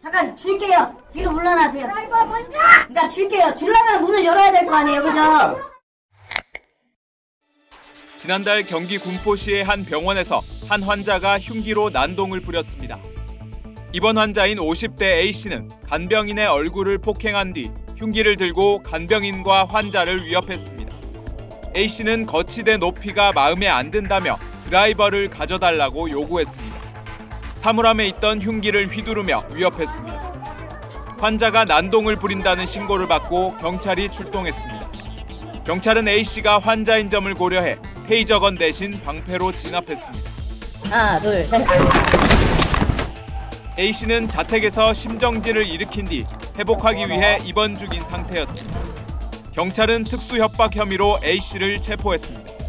잠깐 줄게요. 뒤로 물러나세요. 그러니까 줄게요. 줄라면 문을 열어야 될 거 아니에요, 그죠? 지난달 경기 군포시의 한 병원에서 한 환자가 흉기로 난동을 부렸습니다. 이번 환자인 50대 A 씨는 간병인의 얼굴을 폭행한 뒤 흉기를 들고 간병인과 환자를 위협했습니다. A 씨는 거치대 높이가 마음에 안 든다며 드라이버를 가져달라고 요구했습니다. 사물함에 있던 흉기를 휘두르며 위협했습니다. 환자가 난동을 부린다는 신고를 받고 경찰이 출동했습니다. 경찰은 A 씨가 환자인 점을 고려해 테이저건 대신 방패로 진압했습니다. 하나, 둘, 셋. A 씨는 자택에서 심정지를 일으킨 뒤 회복하기 위해 입원 중인 상태였습니다. 경찰은 특수 협박 혐의로 A 씨를 체포했습니다.